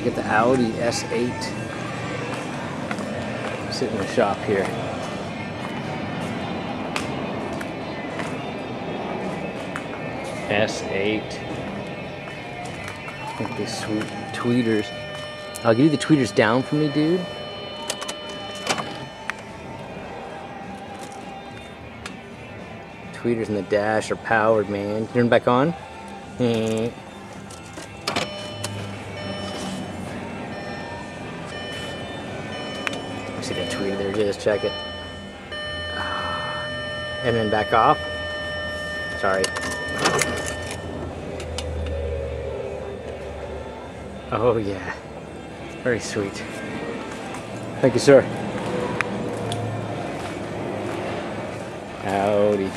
to get the Audi S8. Sit in the shop here. S8. Look at these sweet tweeters. I'll give you the tweeters down for me, dude. Tweeters in the dash are powered, man. Turn back on. Eh. See that tweeter there? Just check it. Ah. And then back off. Sorry. Oh yeah. Very sweet. Thank you, sir. Howdy.